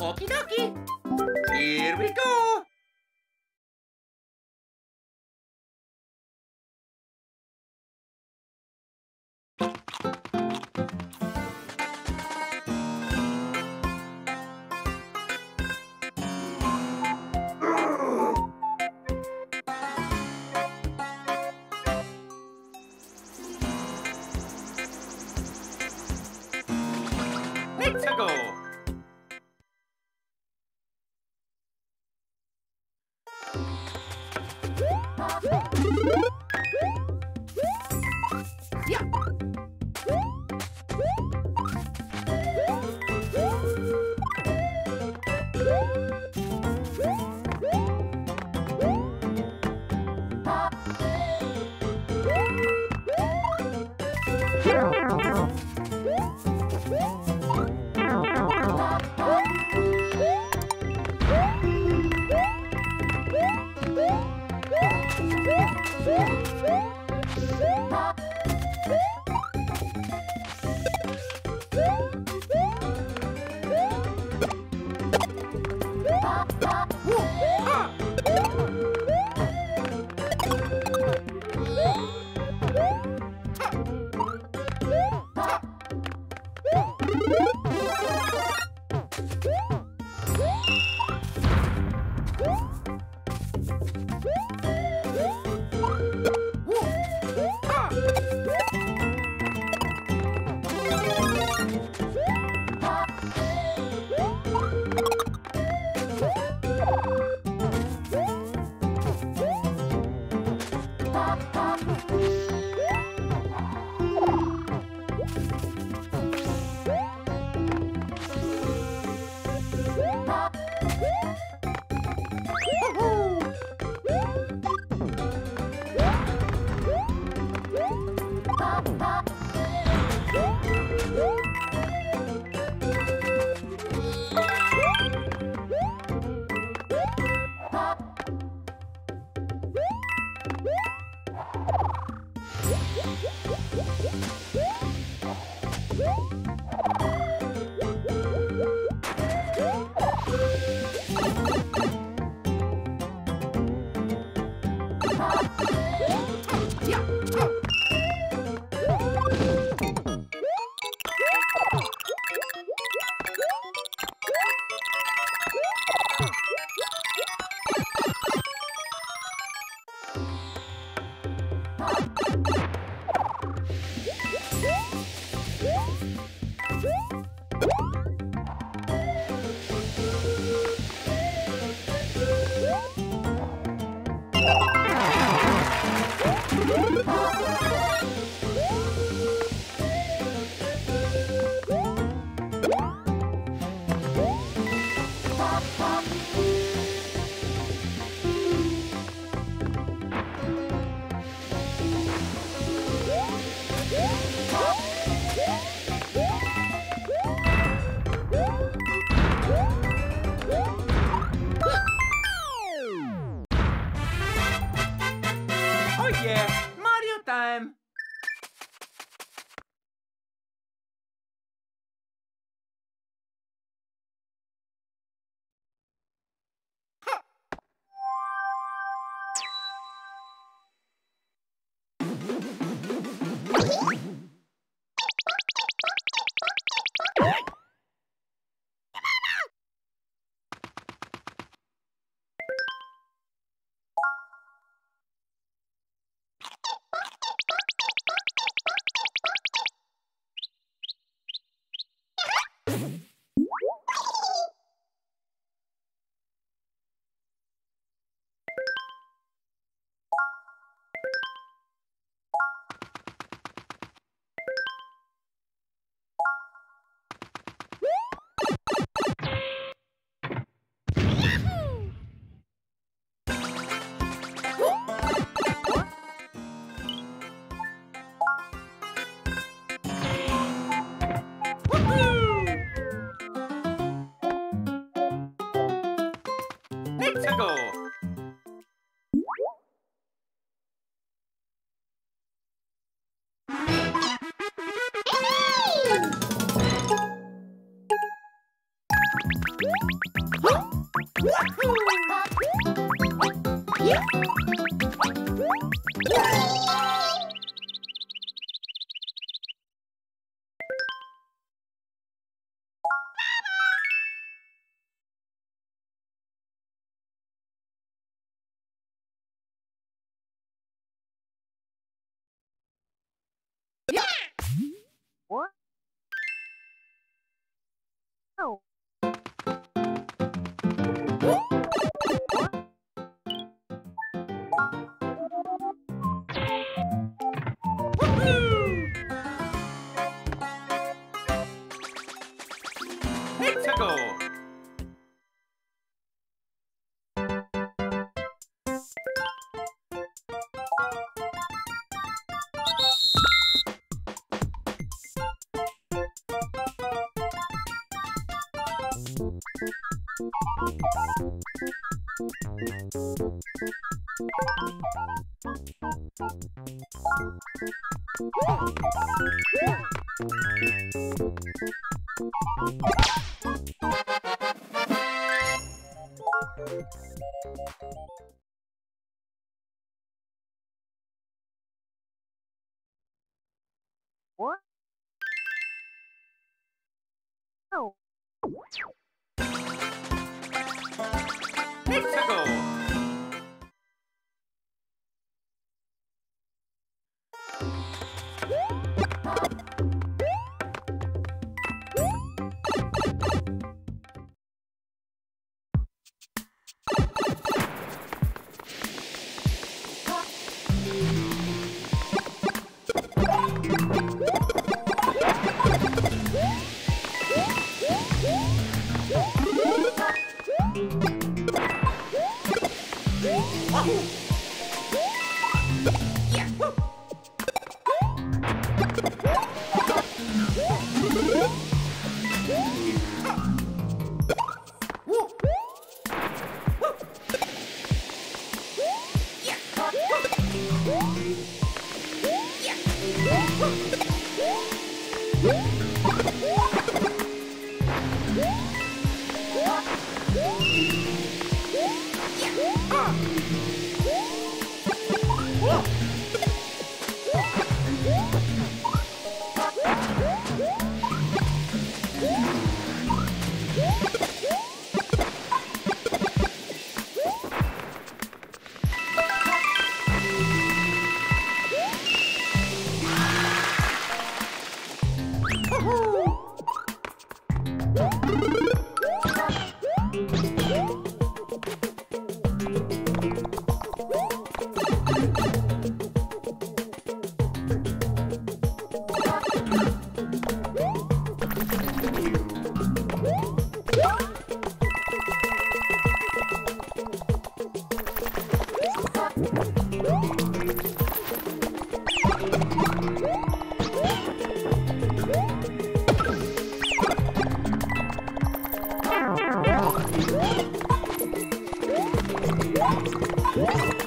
Okie dokie. Here we go. pop, pop. What? Oh. Whoa!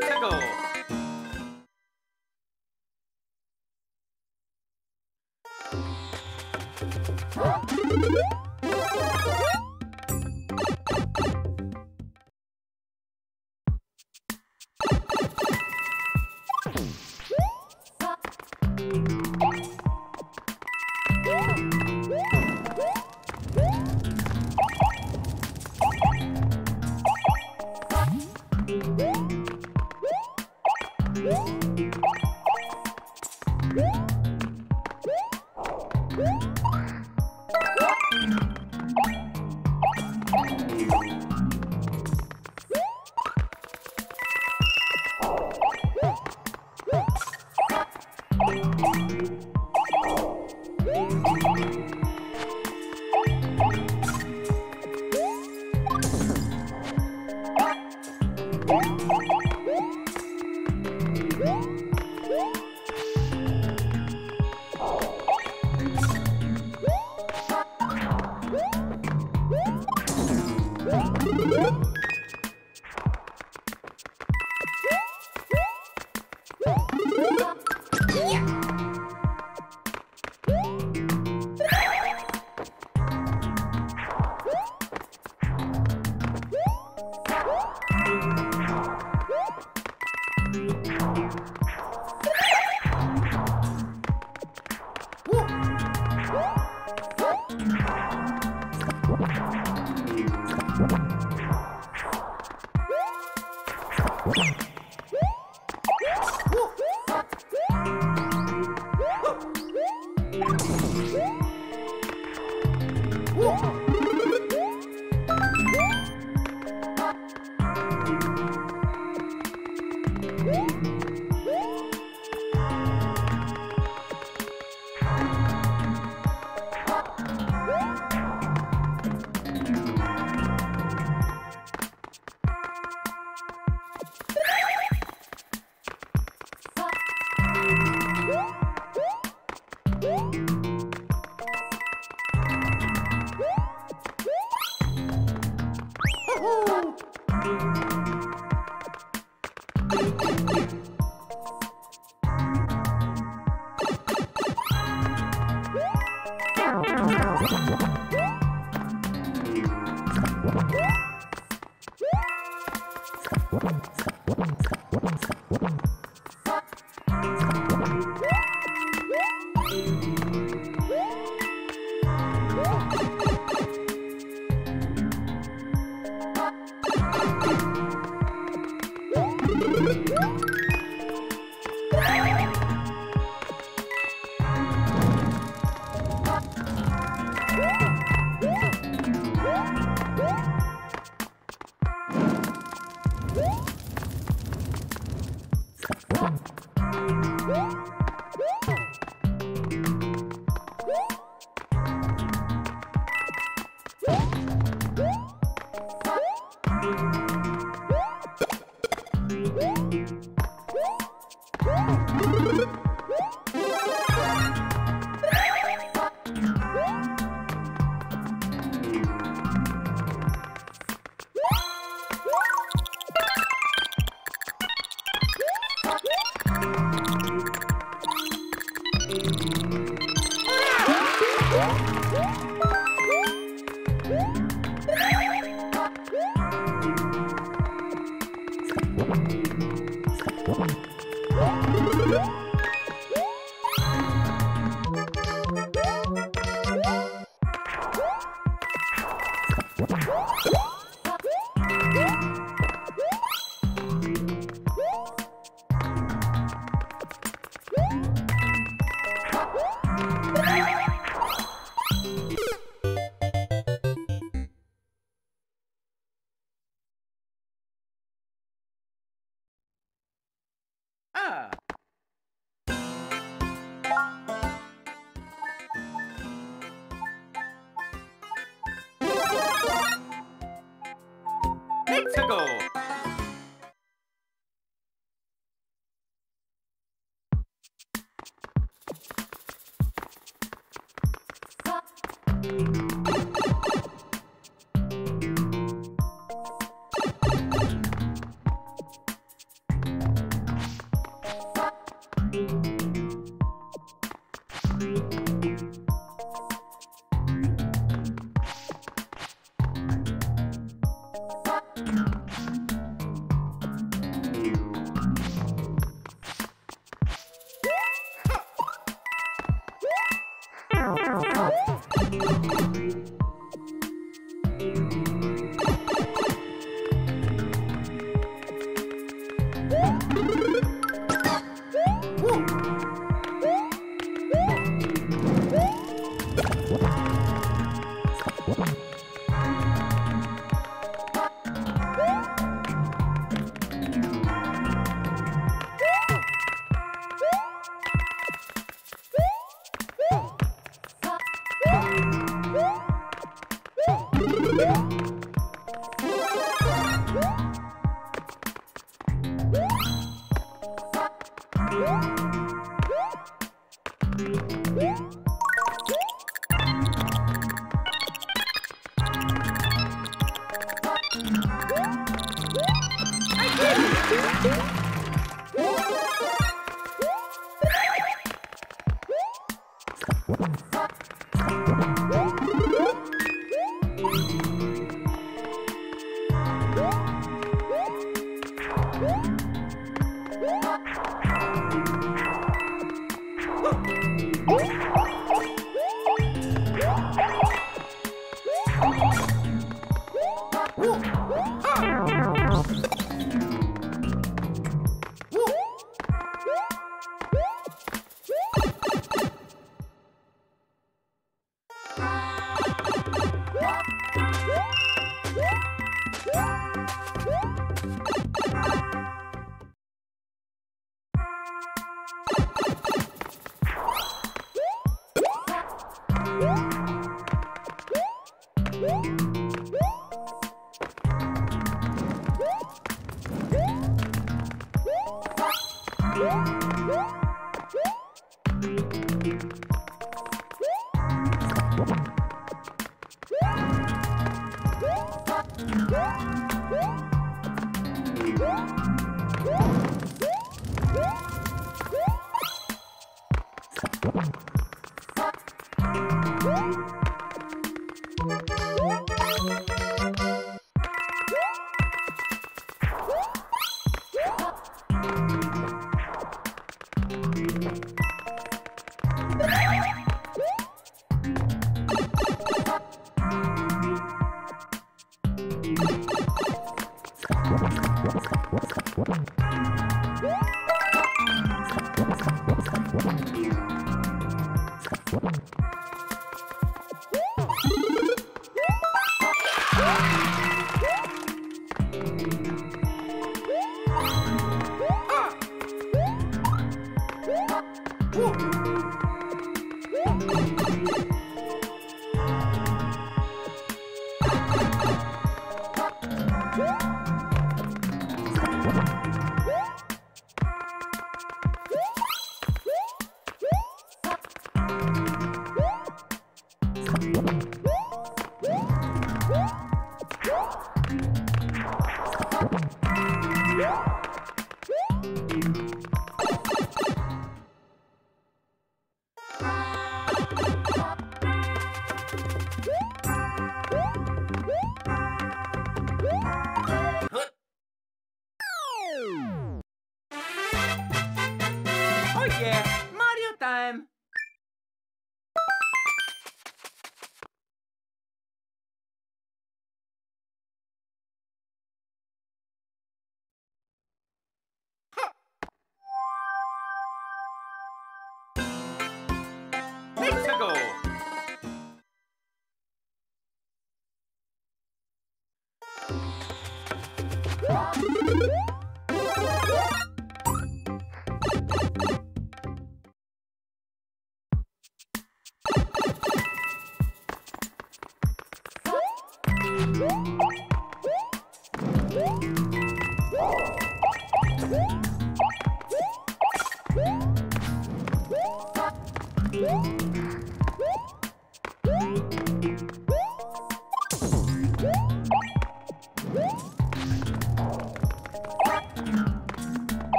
Tickle.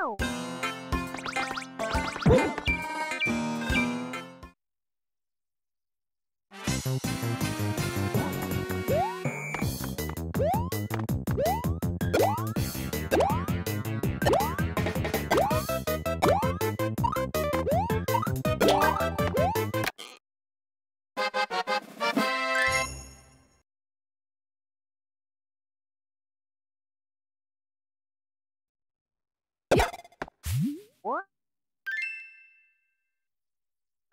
Não.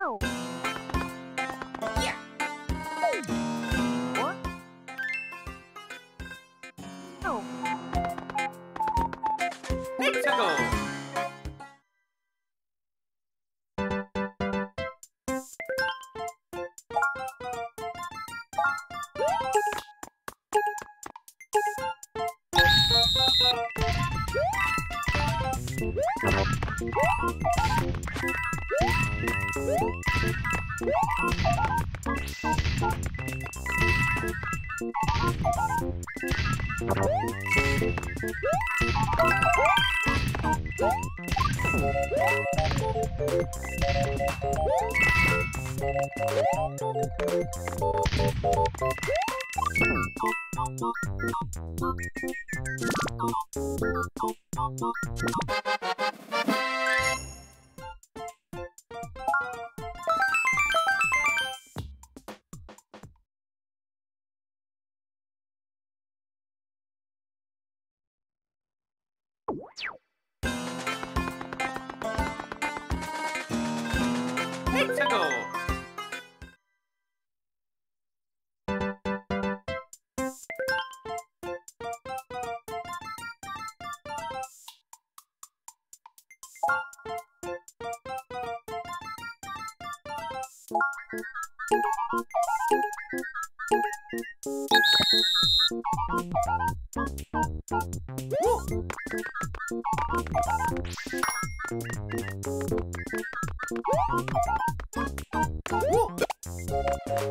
Wow!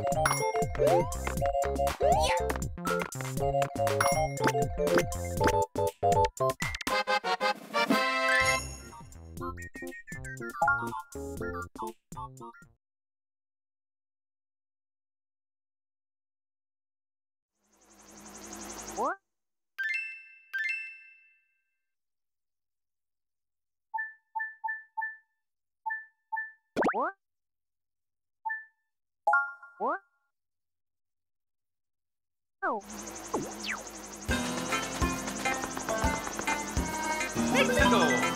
Yeah. What? Oh. Mexico!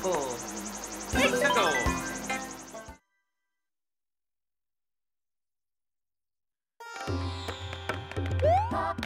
フォーセットあ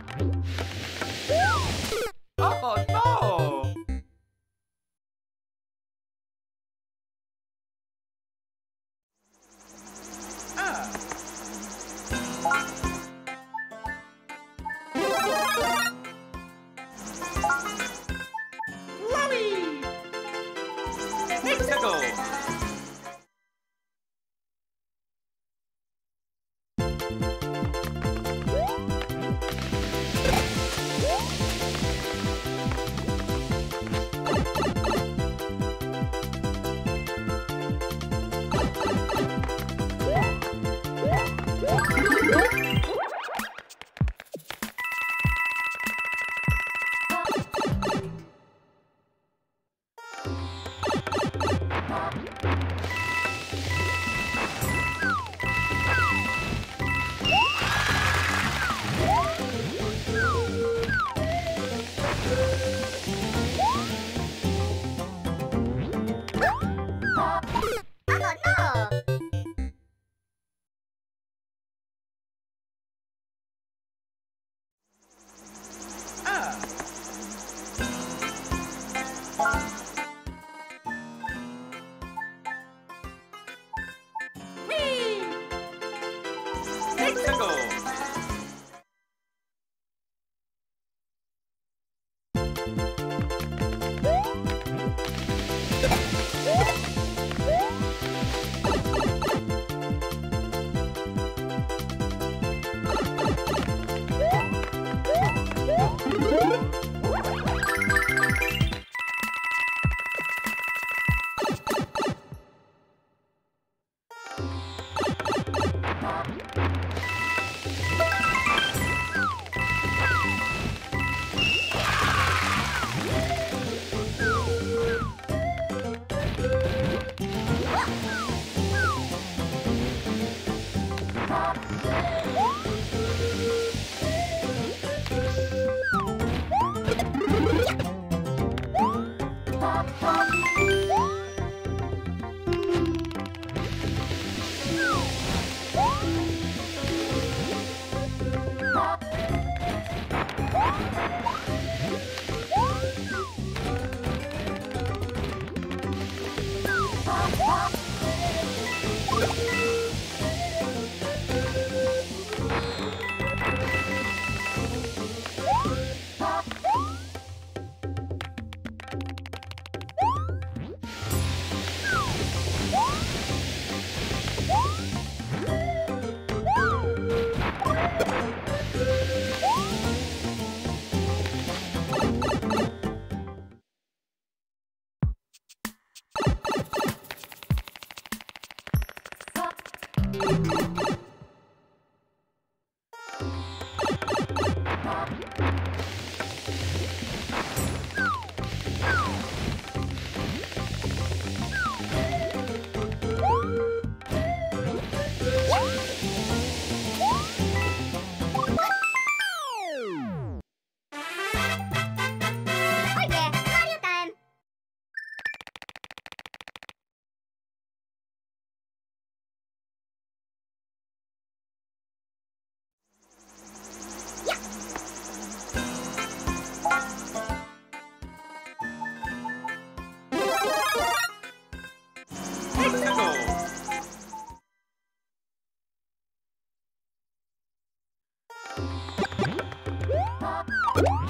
Woo!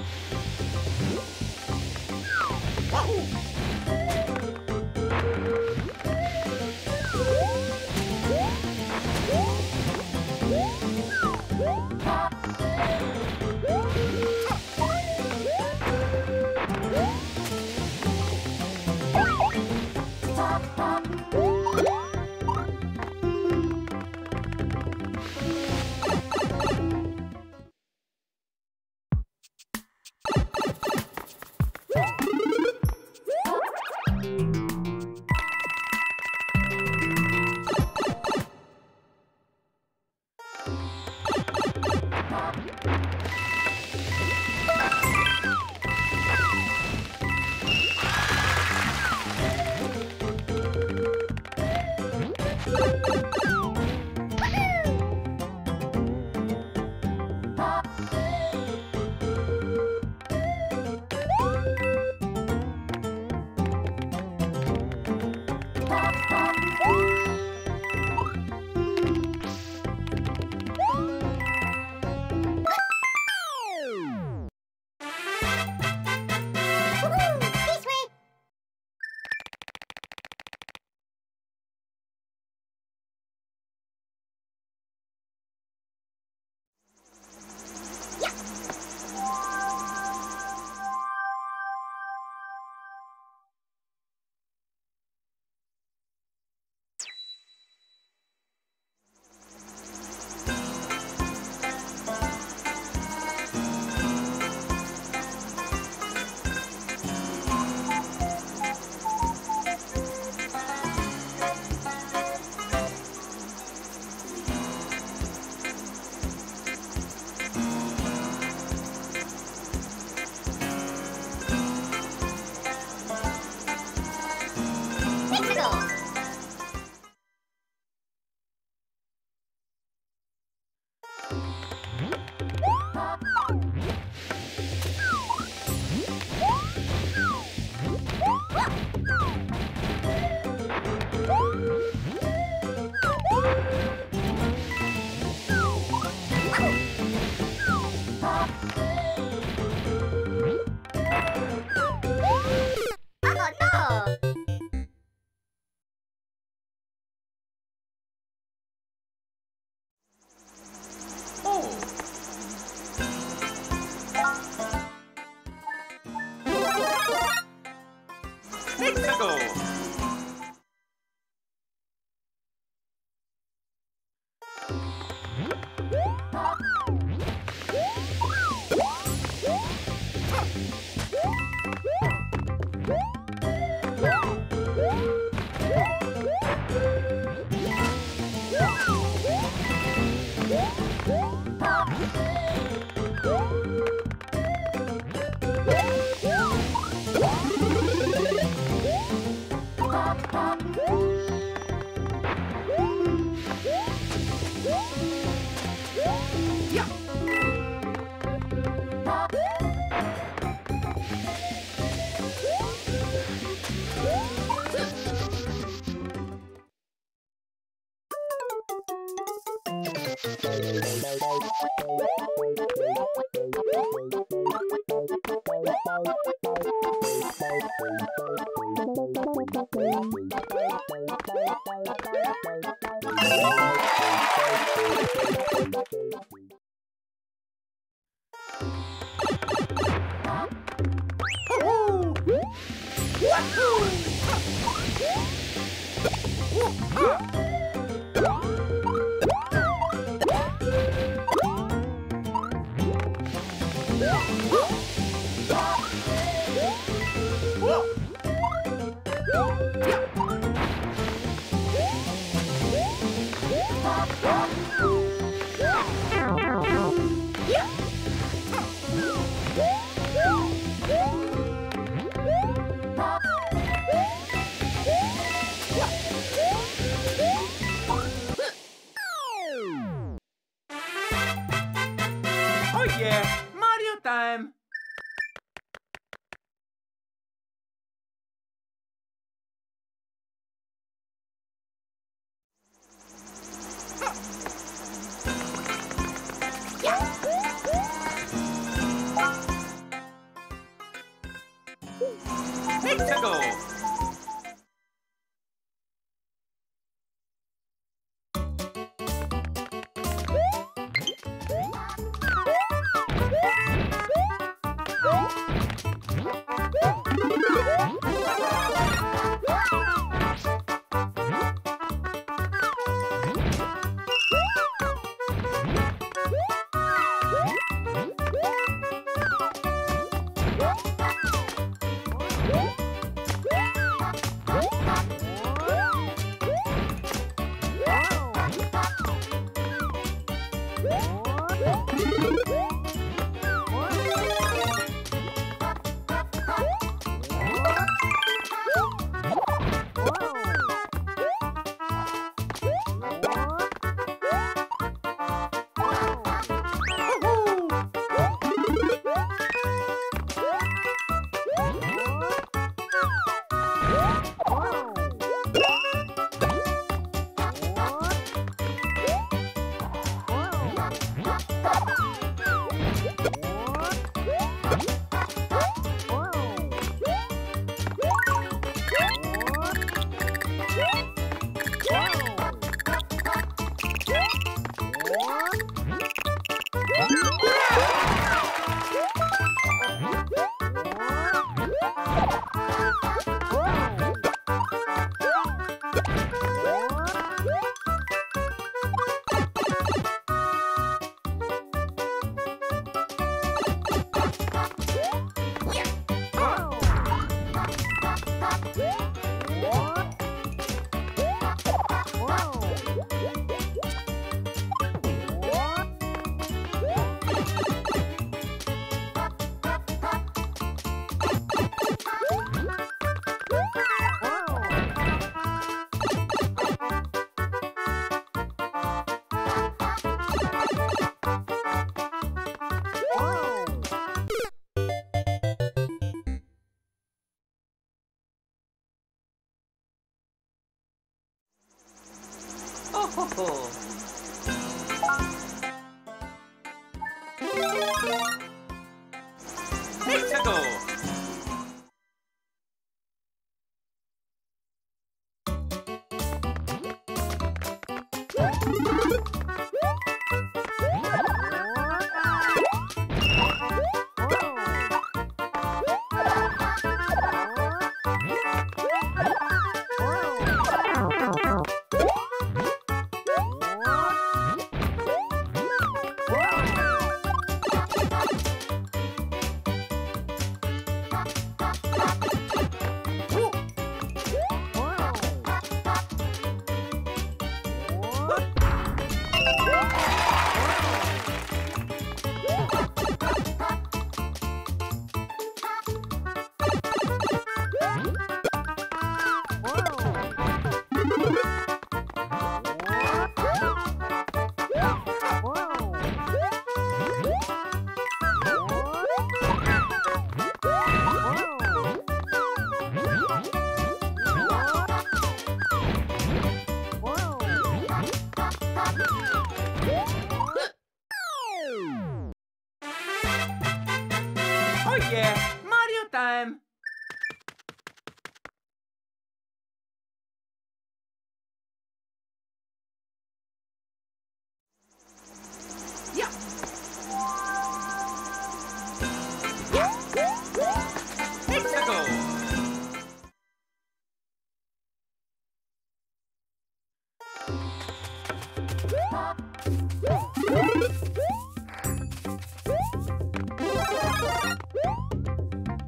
Mm-hmm.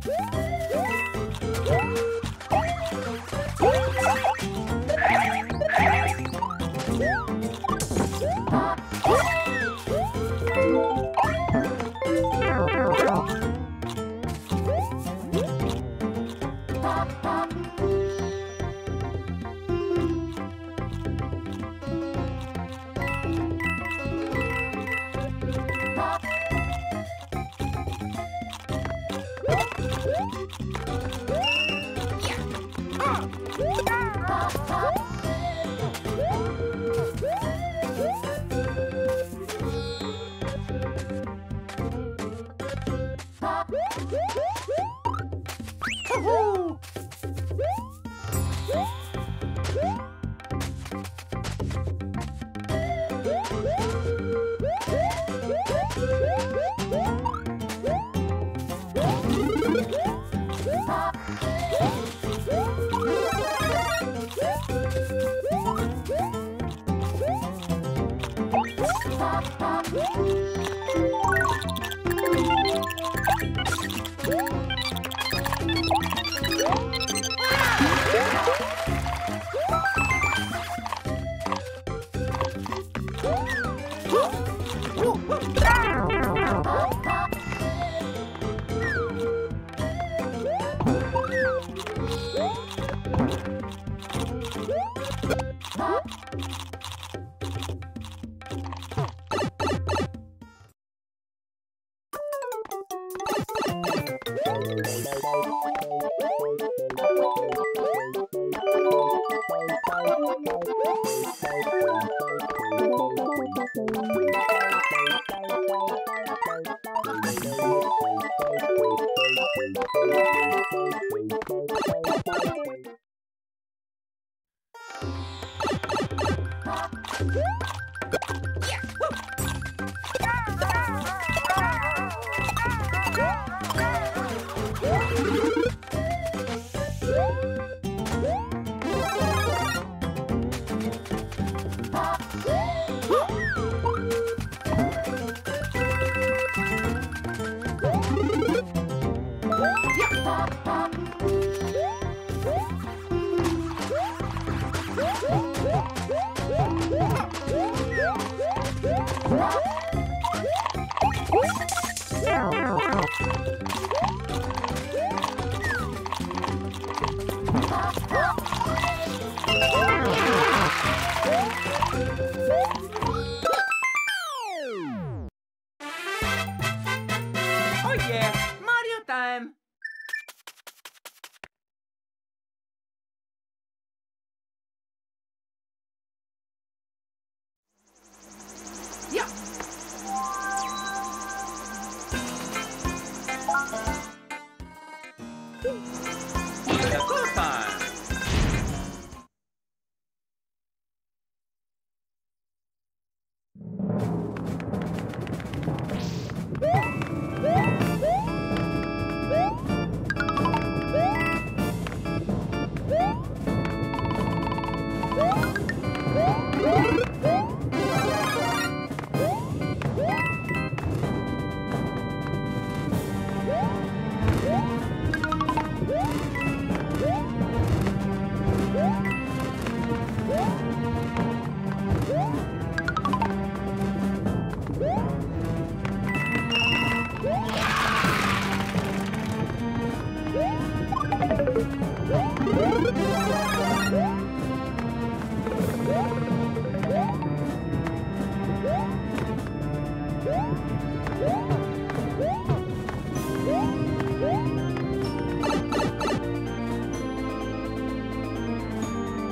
Woo!